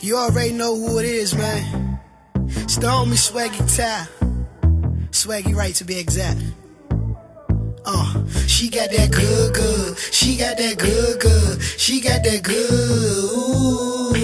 You already know who it is, man. The homie Swaggy Ty. Swaggie Wright to be exact. Uh, she got that good, good. She got that good, good. She got that good. Ooh.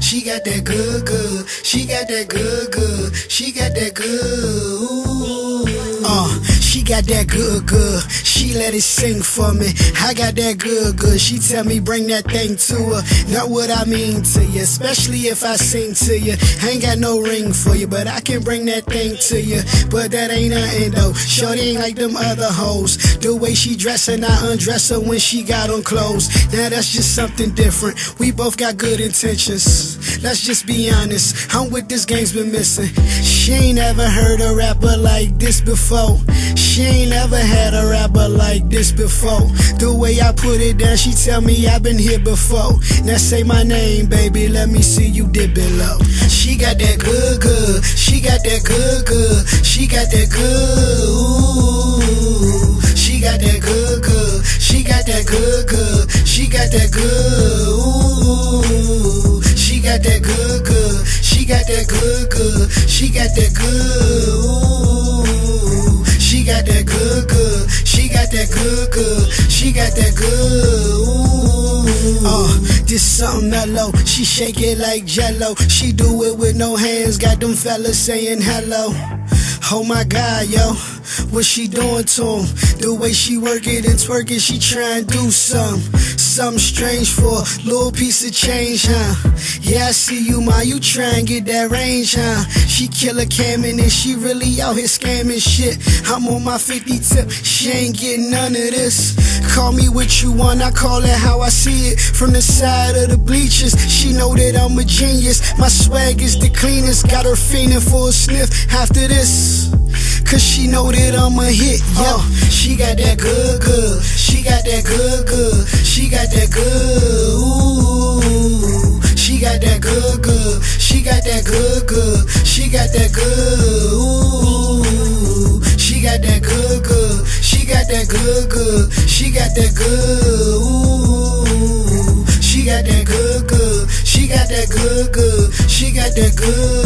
She got that good, good. She got that good, good. She got that good. Ooh. Uh, got that good, good. She let it sing for me. I got that good, good. She tell me bring that thing to her. Not what I mean to you, especially if I sing to you. I ain't got no ring for you, but I can bring that thing to you. But that ain't nothing though. Shorty ain't like them other hoes. The way she dressing, I undress her when she got on clothes. Now that's just something different. We both got good intentions. Let's just be honest. I'm with this game's been missing. She ain't ever heard a rapper like this before. She ain't ever had a rapper like this before. The way I put it down, she tell me I've been here before. Now say my name, baby, let me see you dip below. She got that good, good. She got that good, good. She got that good. Ooh. She got that good, good. She got that good, good. She got that good. Ooh. She got that good, good. She got that good, good. She got that good. That good, good. She got that good. Ooh. Uh, this something mellow. She shake it like jello. She do it with no hands. Got them fellas saying hello. Oh my God, yo, what she doing to him? The way she work it and twerk it, she try and do some, something strange for little piece of change, huh? Yeah, I see you, ma, you try and get that range, huh? She kill a cam and she really out here scamming shit. I'm on my 50 tip, she ain't getting none of this. Call me what you want, I call it how I see it. From the side of the bleachers, she know that I'm a genius. My swag is the cleanest, got her fiending for a sniff after this. Cause she know that I'm a hit, yo. She got that good, good, good. She got that good, ooh. She got that good, good. She got that good, good. She got that good, ooh. She got that good, good. She got that good, good. She got that good.